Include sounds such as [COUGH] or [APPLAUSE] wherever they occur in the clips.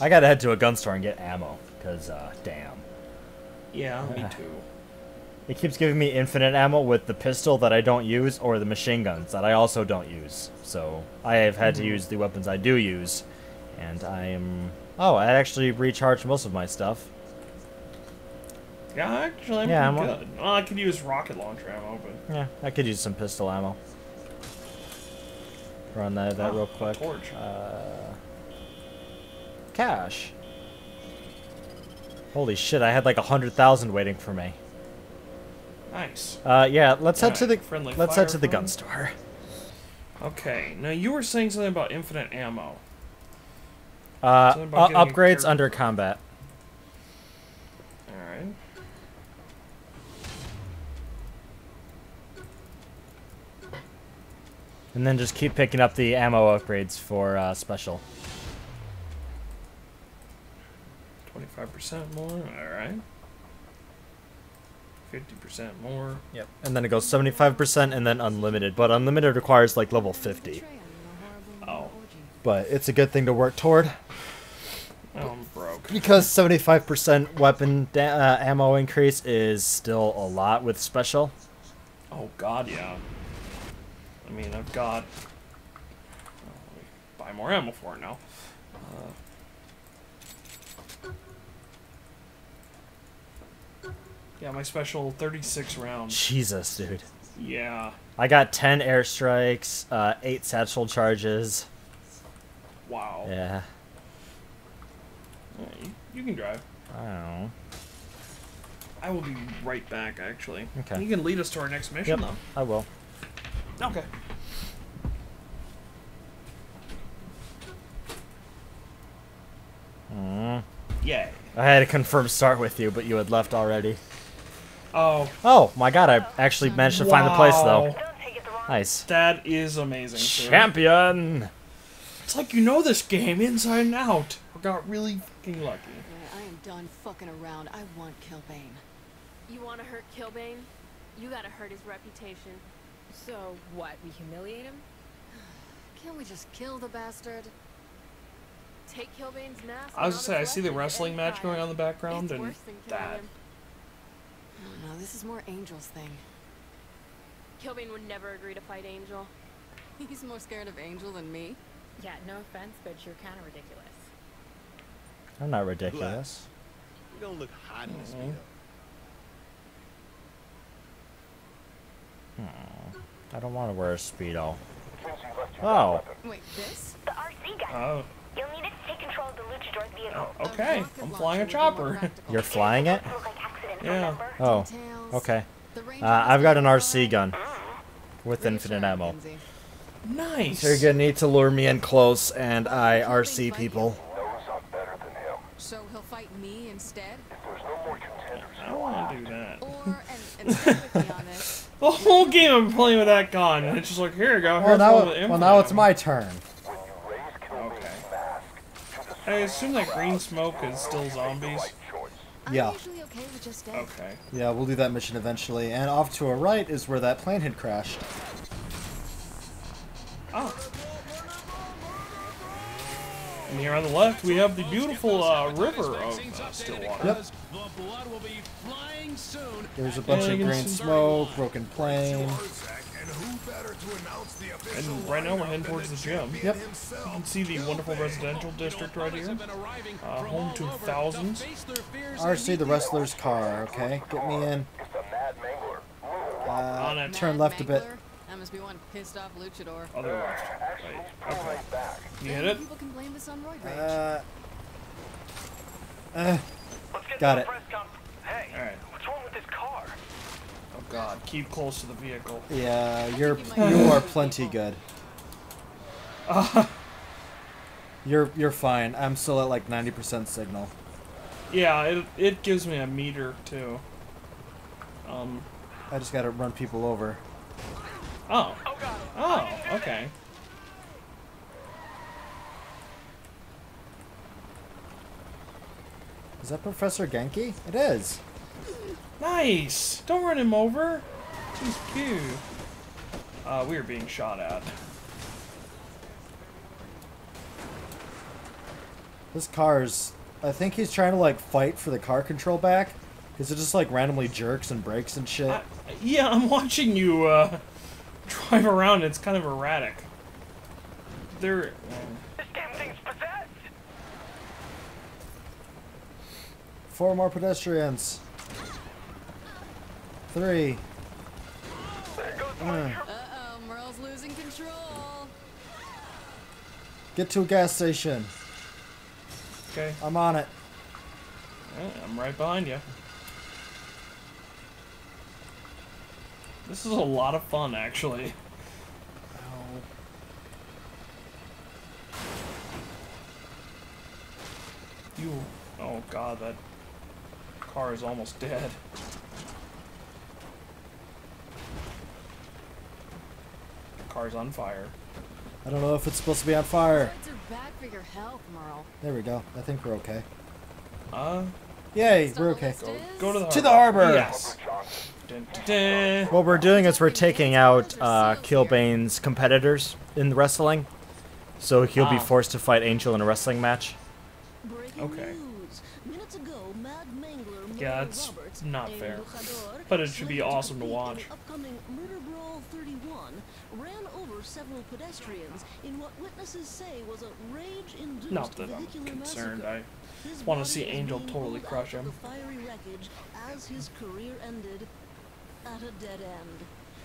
I gotta head to a gun store and get ammo, because, uh, damn. Yeah, me [SIGHS] too. It keeps giving me infinite ammo with the pistol that I don't use or the machine guns that I also don't use. So I have had to use the weapons I do use, and I am. Oh, I actually recharged most of my stuff. Yeah, actually, I'm Yeah, pretty I'm- good. Well, I could use rocket launcher ammo, but Yeah, I could use some pistol ammo. Run that that Oh, real quick. torch. Uh, cash. Holy shit! I had like a hundred thousand waiting for me. nice. Uh, yeah. Let's head to the friendly let's head to the gun store. Okay, now you were saying something about infinite ammo. Uh, uh, upgrades under combat. Alright. And then just keep picking up the ammo upgrades for uh, special. 25% more, alright. 50% more. Yep. And then it goes 75% and then unlimited. But unlimited requires like level 50. Oh. But it's a good thing to work toward. Oh, I'm broke. Because 75% weapon da- uh, ammo increase is still a lot with special. Oh god, yeah. I mean, I've got. oh, buy more ammo for it now. Uh, yeah, my special 36 rounds. Jesus, dude. Yeah. I got 10 airstrikes, uh, 8 satchel charges. Wow. Yeah. You, can drive. I don't know. I will be right back, actually. Okay. You can lead us to our next mission, Yep, I will. Okay. Mm. Yay. I had a confirmed start with you, but you had left already. Oh, Oh my god, I actually managed to find the place though. Nice. that is amazing. sir. Champion! It's like you know this game inside and out. I got really fucking lucky. Yeah, I am done fucking around. I want Killbane. You want to hurt Killbane? You gotta hurt his reputation. So what? We humiliate him? [SIGHS] Can't we just kill the bastard? Take Killbane's mask. I was gonna say, I see the left of it wrestling match going on in the background, It's and worse than killing that. him. No, no, this is more Angel's thing. Killbane would never agree to fight Angel. [LAUGHS] He's more scared of Angel than me. Yeah, no offense, but you're kind of ridiculous. I'm not ridiculous. You don't look hot in this Mhm. speedo. I don't want to wear a Speedo. Oh. Wait, this? The RC gun. Oh, You'll need it to take control of the luchador's vehicle. oh, okay. I'm flying a would be more chopper. You're flying it? Look like accident, Yeah. Oh. Okay. Uh, I've got an RC gun with infinite ammo. Nice. So you're gonna need to lure me in close, and I RC people. So he'll fight me instead? I don't want to do that. Or, and, and [LAUGHS] stay with me on this, The whole game I'm playing with that gun, and it's just like, here you go. Well now, one well now it's my turn. Okay. I assume that green smoke is still zombies. Yeah. I'm usually okay with just dead. Okay. Yeah, we'll do that mission eventually. And off to our right is where that plane had crashed. Oh. And here on the left, we have the beautiful uh, river of uh, Stillwater. Yep. There's a bunch Yeah, of green smoke, broken plane. And right now we're heading towards the gym. Yep. You can see the wonderful residential district right here. Uh, home to thousands. RC the wrestler's car, okay? Get me in. On Uh, it. turn left a bit. That must be one pissed off luchador. Other left. Right. Okay. You hit it? People can blame this on roid rage. Uh, uh, got it. Alright. What's wrong with this car? Oh god. Keep close to the vehicle. Yeah, you're you are plenty good. [LAUGHS] You're you're fine. I'm still at like 90% signal. Yeah, it, it gives me a meter too. Um. I just gotta run people over. Oh. Oh, okay. Is that Professor Genki? It is. Nice! Don't run him over. He's cute. Uh, we are being shot at. This car's. I think he's trying to like fight for the car control back. Because it just like randomly jerks and brakes and shit. I, yeah, I'm watching you uh, [LAUGHS] drive around. It's kind of erratic. There. This damn thing's possessed! Four more pedestrians. Three. Uh, my Uh-oh, Merle's losing control. get to a gas station. Okay, I'm on it. Yeah, I'm right behind you. This is a lot of fun, actually. You. Oh god, that car is almost dead. Car's on fire. I don't know if it's supposed to be on fire. Birds bad for your health, Merle. There we go. I think we're okay. Uh, Yay, we're okay. list is- go to the To the harbor! Yes. Dun, dun, dun. What we're doing is we're taking out uh, Killbane's competitors in the wrestling. So he'll be Ah. forced to fight Angel in a wrestling match. Breaking Okay. news. Minutes ago, Mad Mangler Yeah, Murray it's not fair. But it should be awesome to watch. Upcoming Murder Brawl 31 ran over several pedestrians in what witnesses say was a rage-induced Not that I'm concerned. massacre. I wanna see Angel totally crush him. Fiery wreckage as his career ended at a dead end.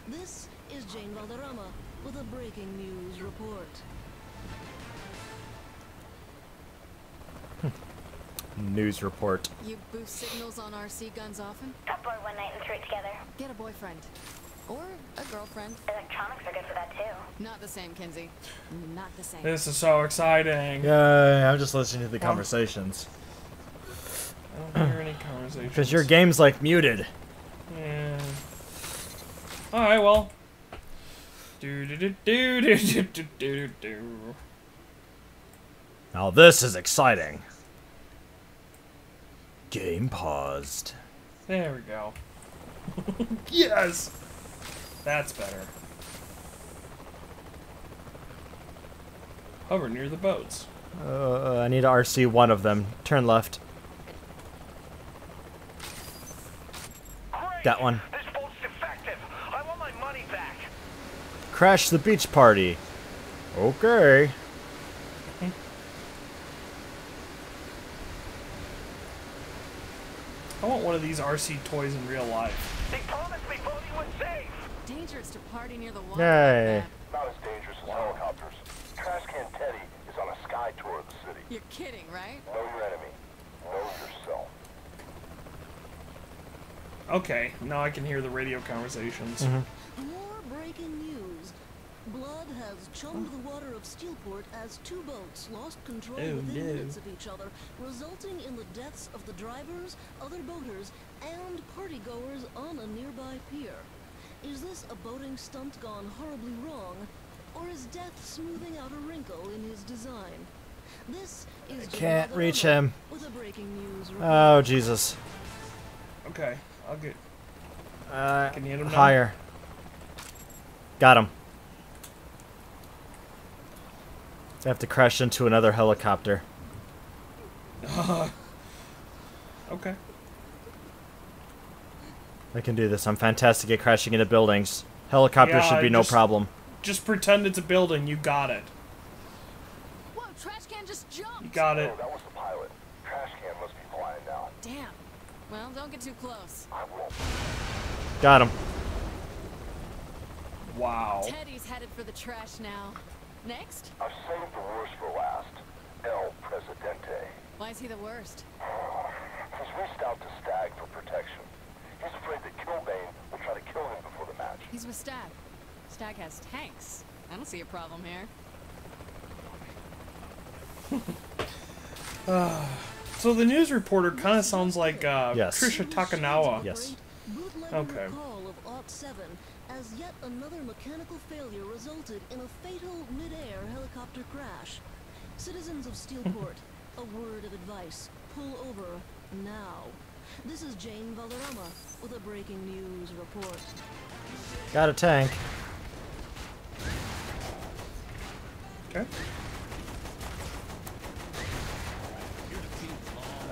This is Jane Valderrama with a breaking news report. news report. You boost signals on RC guns often? Got bored one night and threw it together. Get a boyfriend. Or a girlfriend. Electronics are good for that too. Not the same, Kinsey. Not the same. This is so exciting. Yay, I'm just listening to the yeah. conversations. I don't hear any conversations. Because your game's like muted. Yeah. Alright, well. Do do do do do do do do. Now this is exciting. Game paused. There we go. [LAUGHS] yes! That's better. Hover near the boats. Uh, I need to RC one of them. Turn left. Great! That one. This boat's defective! I want my money back! Crash the beach party. Okay. I want one of these RC toys in real life. They promised me boating was safe! Dangerous to party near the water. Yay. Not as dangerous as helicopters. Trash Can Teddy is on a sky tour of the city. You're kidding, right? Know your enemy. Know yourself. Okay, now I can hear the radio conversations. Mm-hmm. More breaking news. Blood has chummed the water of Steelport as two boats lost control Oh, within no. minutes of each other, resulting in the deaths of the drivers, other boaters, and partygoers on a nearby pier. Is this a boating stunt gone horribly wrong, or is death smoothing out a wrinkle in his design? This is Jim can't reach him. With a breaking news. Oh Jesus. Okay, I'll get. Uh, Can you hit him now? higher. Got him. I have to crash into another helicopter. [LAUGHS] Okay. I can do this. I'm fantastic at crashing into buildings. Helicopter Yeah, should be I no problem. Just pretend it's a building. You got it. Whoa, trash can just jumped! You got it. Oh, that was the pilot. Trash Can must be flying now. Damn. Well, don't get too close. I won't. Got him. Wow. Teddy's headed for the trash now. Next? I've saved the worst for last. El Presidente. Why is he the worst? [SIGHS] He's reached out to Stag for protection. He's afraid that Killbane will try to kill him before the match. He's with Stag. Stag has tanks. I don't see a problem here. [SIGHS] So the news reporter kind of sounds like uh, Yes. Trisha Takanawa. Yes. Okay. Recall of Aught 7 as yet another mechanical failure resulted in a fatal mid-air helicopter crash. Citizens of Steelport, [LAUGHS] a word of advice. Pull over now. This is Jane Valderrama with a breaking news report. Got a tank. Okay.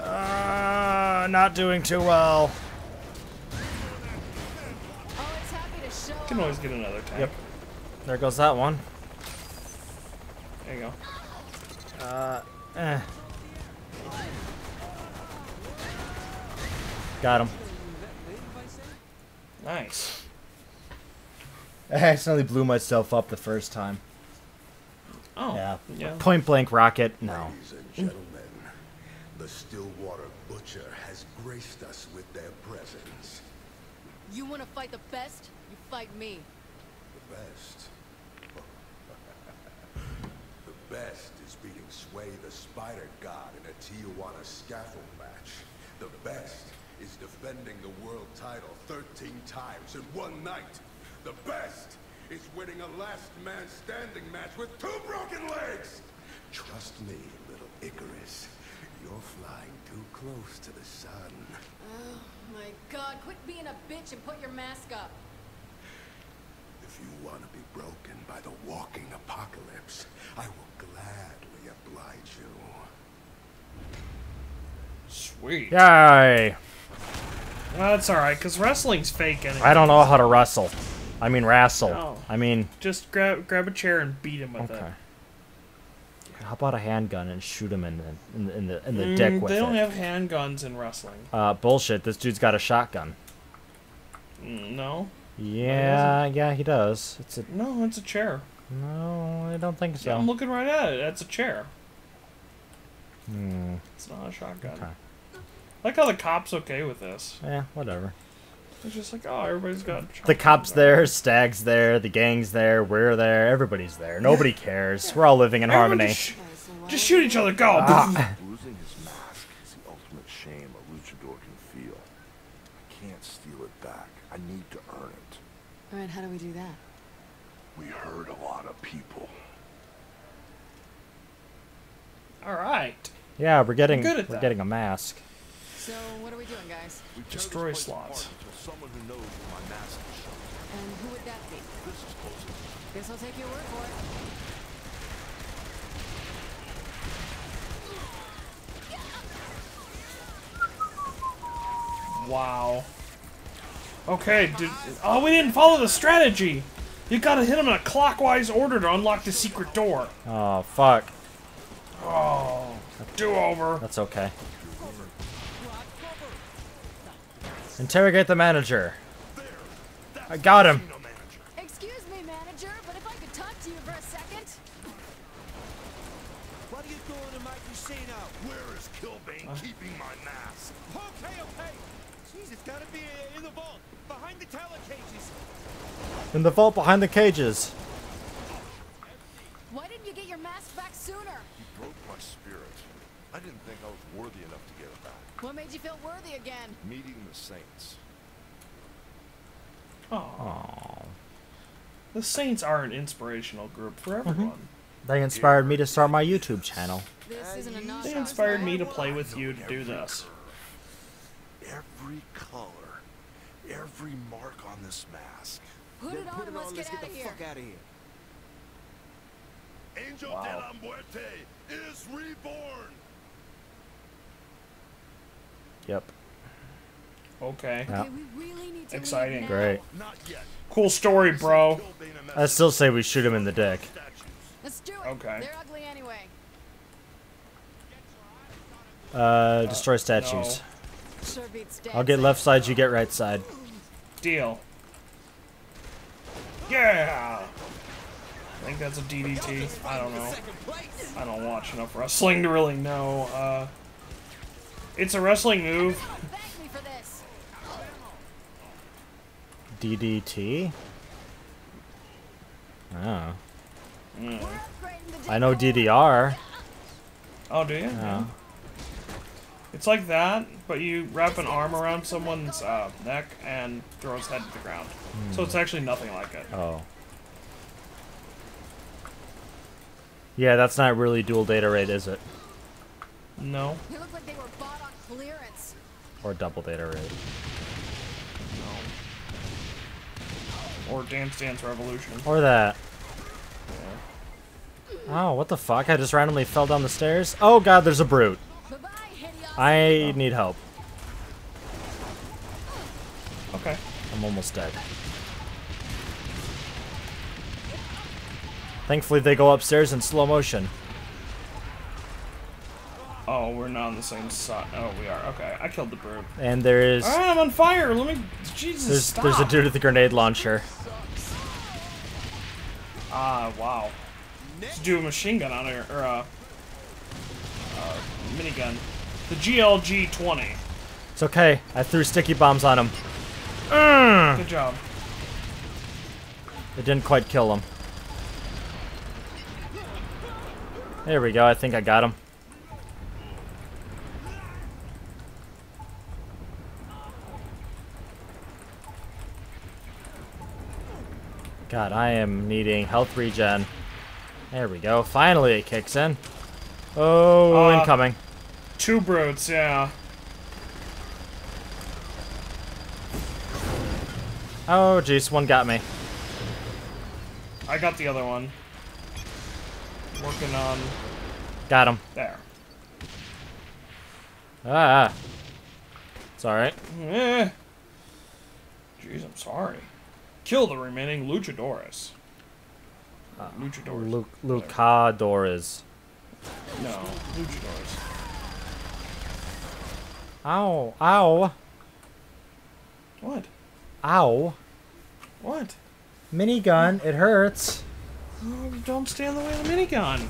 Ah, not doing too well. Can always get another tank. Yep. There goes that one. There you go. Uh, eh. Got him. Nice. I accidentally blew myself up the first time. Oh. Yeah. Yeah. Point blank rocket. No. Ladies and gentlemen, the Stillwater Butcher has graced us with their presence. You want to fight the best? You fight me. The best. [LAUGHS] the best is beating Sway the Spider God in a Tijuana scaffold match. The best is defending the world title 13 times in one night. The best is winning a last man standing match with two broken legs. Trust me, little Icarus. You're flying too close to the sun. Oh my god, quit being a bitch and put your mask up. If you want to be broken by the walking apocalypse, I will gladly oblige you. Sweet. Yay! Well, that's alright, because wrestling's fake anyway. I don't know how to wrestle. I mean, wrestle. No. I mean, Just grab grab a chair and beat him with okay. it. How about a handgun and shoot him in the in the in the, in the dick Mm, with they don't it? have handguns in wrestling. Uh, bullshit. This dude's got a shotgun. Mm, No, Yeah, yeah, he does. It's a no, it's a chair. no. I don't think Yeah, I'm looking right at it. That's a chair. Hmm. It's not a shotgun. Okay. Like how the cops okay with this. Yeah, whatever. It's just like, oh, everybody's got. The cops out. there, Stag's there, the gang's there, we're there, everybody's there. Nobody cares. We're all living in Everyone harmony. Just, just shoot each other. Go. Ah. [LAUGHS] Losing his mask is the ultimate shame a luchador can feel. I can't steal it back. I need to earn it. Alright, how do we do that? We hurt a lot of people. All right. Yeah, we're getting good at we're that. getting a mask. So, what are we doing, guys? We Destroy this place slots. someone who knows where my mask is shown. And who would that be? This is closest. Guess I'll take your word for it. Wow. Okay, did, oh, we didn't follow the strategy. You gotta hit him in a clockwise order to unlock the secret door. Oh fuck. Oh, do over. That's okay. Interrogate the manager. I got him. Excuse me, manager, but if I could talk to you for a second. What are you doing in my casino? Where is Killbane keeping my mask? Okay, okay. Jeez, it's gotta be uh, in the vault, behind the teller cages. In the vault behind the cages. Why didn't you get your mask back sooner? He broke my spirit. I didn't think I was worthy enough to get it back. What made you feel worthy again? Meeting the saints. Oh, the Saints are an inspirational group for mm-hmm. everyone. They inspired me to start my YouTube channel. This isn't They inspired me to play with you to do this. Every color, every mark on this mask. Put it on Put and it let's on, get let's get out of the here. fuck out of here. Angel Wow. de la Muerte is reborn. Yep. Okay. Yeah. Okay, we really need to Exciting. now. Great. Not yet. Cool story, bro. I still say we shoot him in the dick. Let's do it. Okay. They're ugly anyway. Uh, destroy statues. Sure beats I'll get left side, you get right side. Deal. Yeah. I think that's a DDT. I don't know. I don't watch enough wrestling to really know. Uh, it's a wrestling move. Thank me for this. DDT? Oh. The I know. DDR. Oh, do you? Yeah. It's like that, but you wrap an arm around someone's uh, neck and throw his head to the ground. So it's actually nothing like it. Oh. Yeah, that's not really dual data rate, is it? No. They look like they were bought on clearance. Or double data rate. No. Or Dance Dance Revolution. Or that. Oh, what the fuck? I just randomly fell down the stairs? Oh god, there's a brute. I need help. Okay. I'm almost dead. Thankfully, they go upstairs in slow motion. Oh, we're not on the same side. Oh, we are. Okay, I killed the bird. And there is Alright, I'm on fire. Let me. Jesus, there's stop. there's a dude with a grenade launcher. Ah, wow. Let's do a machine gun on her or a uh, minigun. The GLG 20. It's okay. I threw sticky bombs on him. Mm. Good job. It didn't quite kill him. There we go. I think I got him. God, I am needing health regen. There we go. Finally, it kicks in. Oh, Uh, incoming. Two brutes, yeah. Oh, jeez, one got me. I got the other one. Working on Got him. there. Ah. It's alright. Eh. Jeez, I'm sorry. Kill the remaining luchadores. luchadores. Lu Lucadores. No, luchadores. Ow. Ow. What? Ow. What? Minigun, it hurts. Oh, don't stand in the way of the minigun.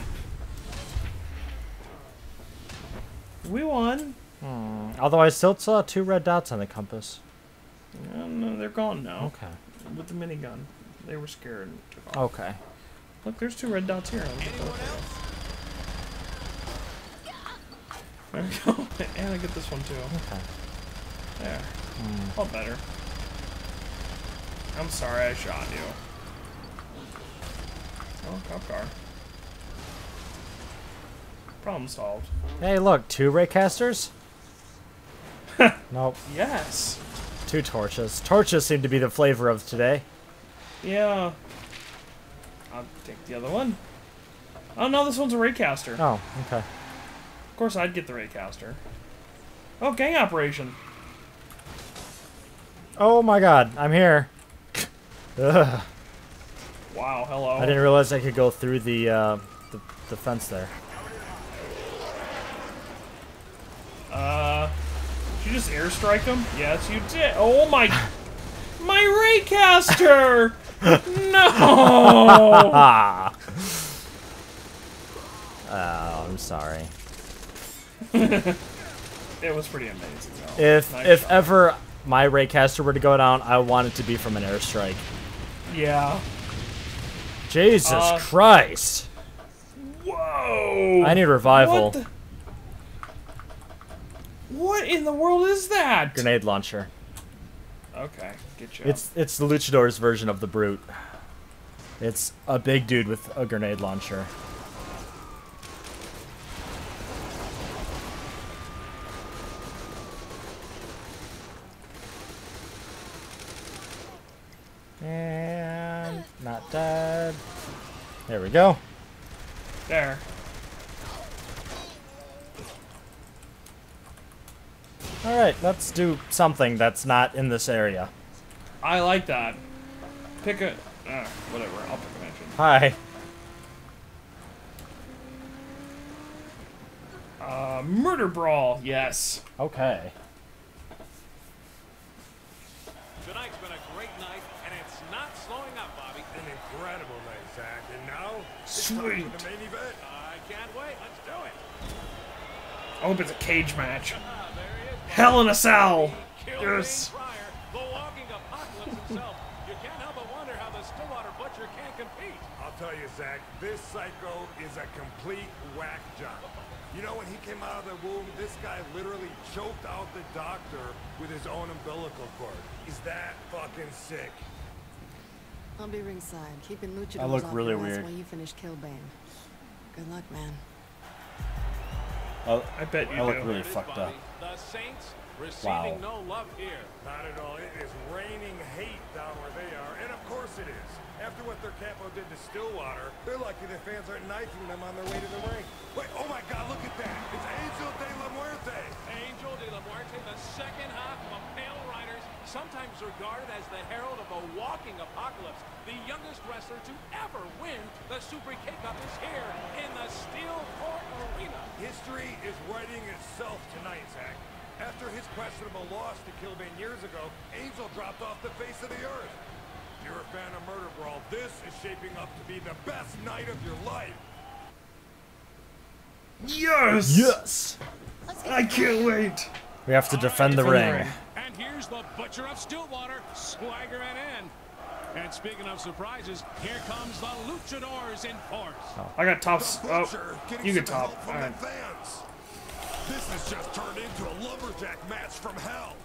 We won. Hmm. Although I still saw two red dots on the compass. No, no, they're gone now. Okay. With the minigun. They were scared and took off. Okay. Look, there's two red dots here. Let me get those. There we go. [LAUGHS] and I get this one too. Okay. There. Hmm. All better. I'm sorry I shot you. Oh, cop car. Problem solved. Hey, look, two raycasters? [LAUGHS] nope. Yes. Two torches. Torches seem to be the flavor of today. Yeah. I'll take the other one. Oh no, this one's a raycaster. Oh, okay. Of course, I'd get the raycaster. Oh, gang operation. Oh my god, I'm here. Ugh. Wow. Hello. I didn't realize I could go through the, uh, the, the fence there. Uh, did you just airstrike him? Yes, you did. Oh my, my raycaster! [LAUGHS] no. Ah! [LAUGHS] Oh, I'm sorry. [LAUGHS] It was pretty amazing. Though. If Nice if shot. ever my raycaster were to go down, I want it to be from an airstrike. Yeah. Jesus Uh, Christ! Whoa. I need revival. What, the- what in the world is that? Grenade launcher. Okay, get you. It's it's the luchador's version of the brute. It's a big dude with a grenade launcher. And not dead. There we go. there. Alright, let's do something that's not in this area. I like that. Pick a. Uh, whatever. I'll pick a mention. Hi. Uh, murder brawl. Yes. Okay. Tonight's been a great night, and it's not slowing up, Bobby. An incredible night, Zach. And now, Sweet. it's time for the main event. I can't wait. Let's do it. I hope it's a cage match. Ah, there he is. Hell in a cell. Yes. The walking apocalypse himself. You can't help but wonder how the Stillwater Butcher can't compete. I'll tell you, Zach, this psycho is a complete whack job. You know, when he came out of the womb, this guy literally choked out the doctor with his own umbilical cord. Is that fucking sick? I'll be ringside, keeping luchadors I look off really your ass weird. while you finish Killbane. Good luck, man. Oh, I bet you I look do. really There it is, fucked up. The Saints receiving Wow. no love here. Not at all. It is raining hate down where they are, and of course it is. After what their capo did to Stillwater, they're lucky their fans aren't knifing them on their way to the ring. Wait, oh my God, look at that! It's Angel de la Muerte! Angel de la Muerte, the second half of a Pale Riders sometimes regarded as the herald of a walking apocalypse, the youngest wrestler to ever win the Super K-Cup is here in the Steel Court Arena. History is writing itself tonight, Zach. After his questionable loss to Killbane years ago, Angel dropped off the face of the earth. If you're a fan of Murder Brawl, this is shaping up to be the best night of your life. Yes! Yes. I can't wait. We have to defend the Defend the ring. Ring. And here's the Butcher of Stillwater, swaggering in. And speaking of surprises, here comes the Luchadors in force. I got tops. Oh, Butcher getting you can top. help from Alright. fans. This has just turned into a lumberjack match from hell.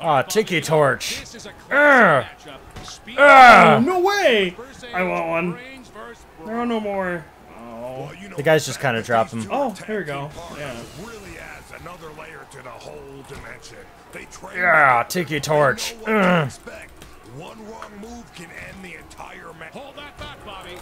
Ah, Tiki Torch. This is a Ugh. classic matchup. Speed Oh, Ah! no way! I want one. brains There are no more. Oh. Well, you know, The guys just kinda that dropped these him. two Oh, here we go. partners Yeah. Really adds another layer to the whole dimension. They train Yeah, together. Tiki Torch. know what to One wrong move can end the entire match. Hold that thought, Bobby.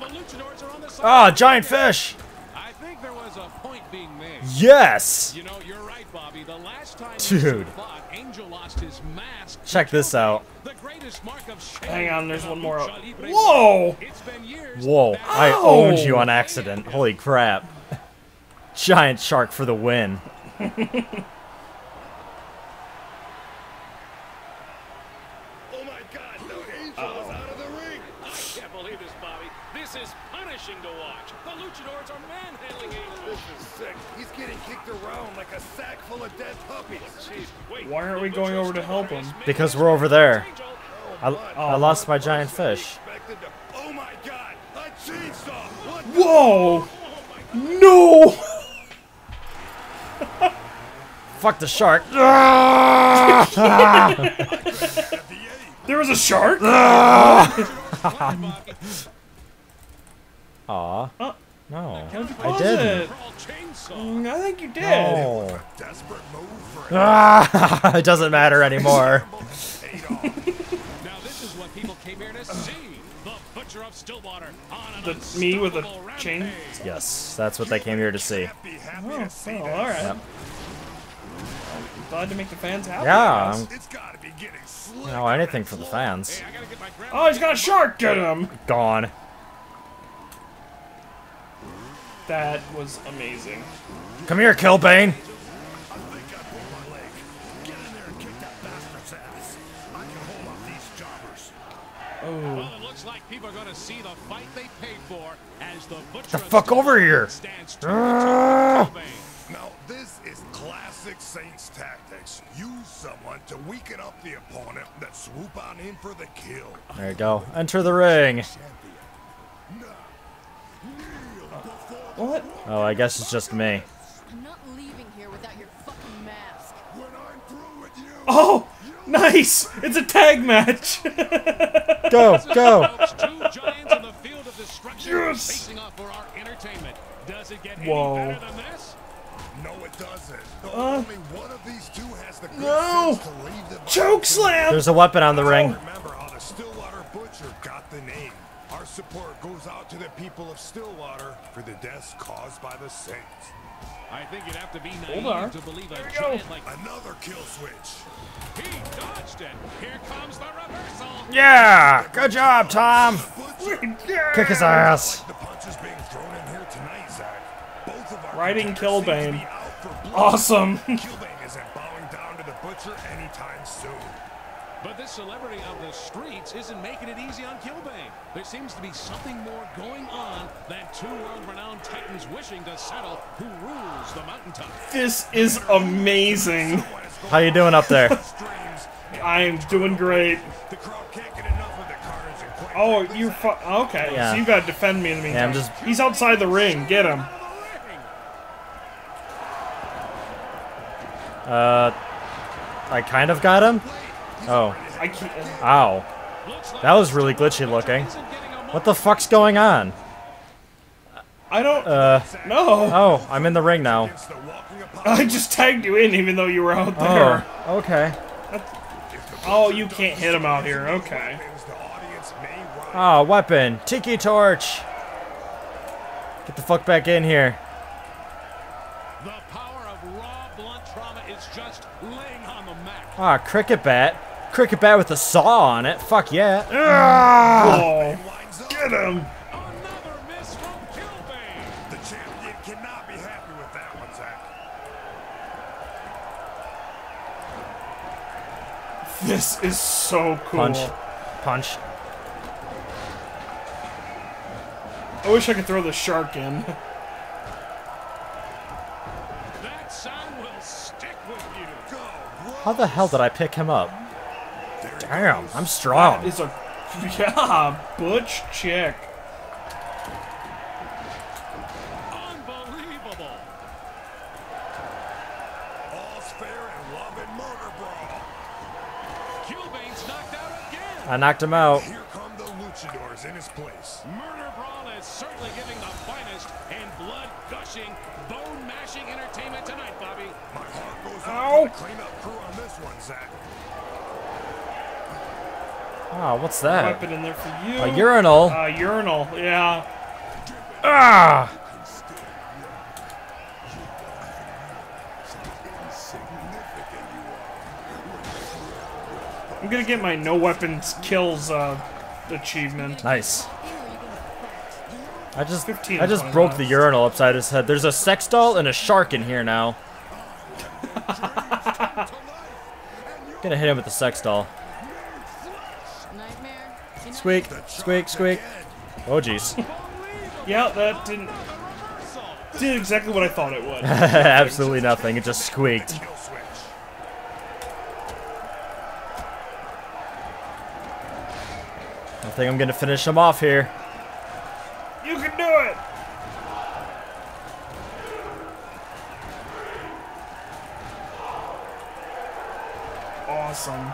The Luchadors are on the side. Ah, giant fish. I think there was a point being made. Yes. You know, you're right, Bobby. The last time Dude. Dude. fought, Angel lost his mask. Check this out. The greatest mark of shame Hang on, there's one more. Whoa! It's been years Whoa, that- I Ow. owned you on accident. Holy crap. Giant shark for the win. Oh my God! No, Angel is out of the ring. I can't believe this, Bobby. This is punishing to watch. The luchadors are manhandling Angel. This is sick. He's getting kicked around like a sack full of dead puppies. Jeez, wait, Why aren't we going over to help him? Because we're over there. Angel. I, I lost my giant fish. Oh Whoa! to- Oh my God! A chainsaw! What the- Whoa! No! Fuck the shark. [LAUGHS] There was a shark? Aw. Oh. No. I didn't. it? Mm, I think you did. No. Desperate move for Ah, it doesn't matter anymore. paid. [LAUGHS] Now this is what people came here to see. The Butcher of Stillwater on an me with a chain? Yes, that's what they came here to see. Can't be happy Oh, to well, alright. Yep. Glad to make the fans happy. Yeah, I guess. I'm- It's gotta be getting slick. You know, anything for the fans. Hey, I gotta get my Oh, he's got a shark! Get him! Gone. That was amazing. Come here, Killbane. I think I pulled my leg. Get in there and kick that bastard's ass. I can hold off these jobbers. Oh. Well, it looks like people are gonna see the fight they paid for as the Butcher The fuck over here. stands Tall to Killbane. Now, this is classic Saints tactics. Use someone to weaken up the opponent, then swoop on in for the kill. There you go. Enter the ring. Champion. Now, kneel before What? Oh, I guess it's just me. I'm not leaving here without your fucking mask. when I'm through with you. Oh! Nice! It's a tag match! [LAUGHS] Go, go. Two giants in the field of destruction Yes. facing off for our entertainment. Does it get Whoa. No, it doesn't. Uh. only one of these two has the good No. sense to leave the Choke slam! There's a weapon on the ring. Remember how the Stillwater Butcher got the name. Our support goes out to the people of Stillwater for the deaths caused by the Saints. I think you'd have to be Hold naive on. to believe There a giant like Another kill switch. he dodged it. Here comes the reversal. Yeah. Good job, Tom. Butcher. Kick his ass. Like the punches being thrown in here tonight, Zach. Both of our Riding contenders seem to Killbane. be out for blood. Awesome. [LAUGHS] Killbane isn't bowing down to the Butcher anytime soon. But this celebrity of the streets isn't making it easy on Killbane. There seems to be something more going on than two world-renowned titans wishing to settle who rules the mountaintop. This is amazing. How you doing up there? [LAUGHS] I'm doing great. The crowd can't get enough of the carnage Oh, you're fu- okay. Yeah. So you gotta defend me in the meantime. Yeah, I'm just- He's outside the ring. Get him. Out of the ring. Uh, I kind of got him. Oh, ow. That was really glitchy looking. isn't getting a What the fuck's going on? I don't. Uh, no. oh, I'm in the ring now. Against the walking I just tagged you in even though you were out there. Oh, okay. Oh, you can't hit him out here. Okay. weapons, the audience may rise. Ah, weapon. Tiki torch. Get the fuck back in here. The power of raw blunt trauma is just laying on the Ah, cricket bat. Cricket bat with a saw on it. Fuck yeah. Oh, get him! Another miss from Killbane. The champion cannot be happy with that one, Zach. This is so cool. Punch. Punch. I wish I could throw the shark in. [LAUGHS] How the hell did I pick him up? Damn, I'm strong. It's a [LAUGHS] yeah, butch chick. Unbelievable. All's fair in love and murder brawl. Killbane's knocked out again. I knocked him out. Here come the luchadors in his place. Murder Brawl is certainly giving the finest and blood-gushing, bone-mashing entertainment tonight, Bobby. My heart goes Ow. out to the cleanup crew on this one, Zach. Oh, what's that? Weapon in there for you. A urinal. Uh, urinal. Yeah. Ah! I'm gonna get my no weapons kills uh, achievement. Nice. I just 15 I just broke the urinal upside his head. There's a sex doll and a shark in here now. [LAUGHS] Gonna hit him with the sex doll. Nightmare. You know, Squeak, squeak, squeak. Oh jeez. [LAUGHS] Yeah, that didn't did exactly what I thought it would. [LAUGHS] Absolutely nothing. It just squeaked. I think I'm gonna finish him off here. You can do it. Awesome.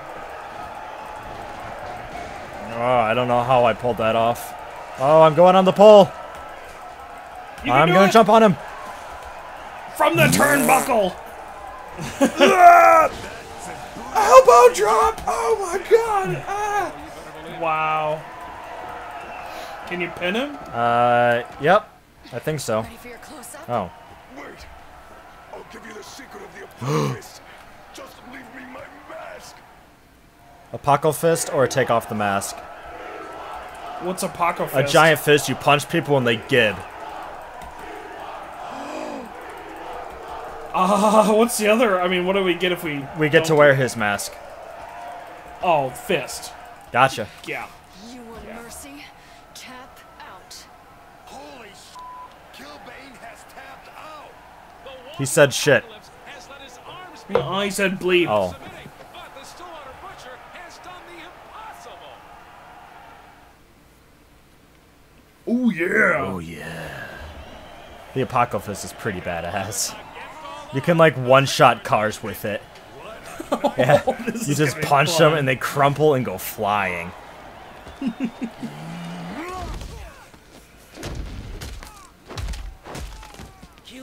Oh, I don't know how I pulled that off. Oh, I'm going on the pole. I'm gonna jump on him. from the turnbuckle. [LAUGHS] Elbow drop! Oh my god! Ah. Wow. Can you pin him? Uh, yep. I think so. ready for your close-up? Oh. Wait. I'll give you the secret of the [GASPS] apocalypse. Just leave me my mask. Apoca-Fist or take off the mask? What's a Paco fist? A giant fist, you punch people and they gib. Ah, [LAUGHS] what's the other? I mean, what do we get if we? We get to wear his mask. Oh, fist. Gotcha. Yeah. You want mercy? Tap out. Holy sh! Killbane has tapped out. He said shit. Has let his arms Oh, he said bleep. Oh. submitting, but the Stillwater Butcher has done the impossible. Oh yeah. Oh yeah. The Apocalypse is pretty badass. You can like one-shot cars with it. [LAUGHS] Yeah. Oh, this You just punch fun. them and they crumple and go flying.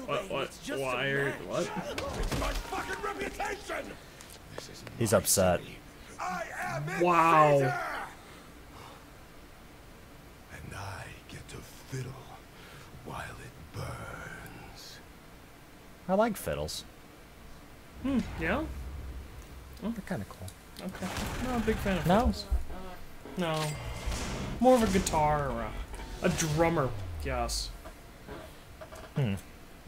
What? What? Why are what? My fucking reputation. He's upset. I am it, Wow. Caesar! And I get to fiddle while it burns. I like fiddles. Hmm. Yeah. They're kind of cool. Okay. No, big fan of No? fiddles. No. More of a guitar or a, a drummer. Yes. Hmm.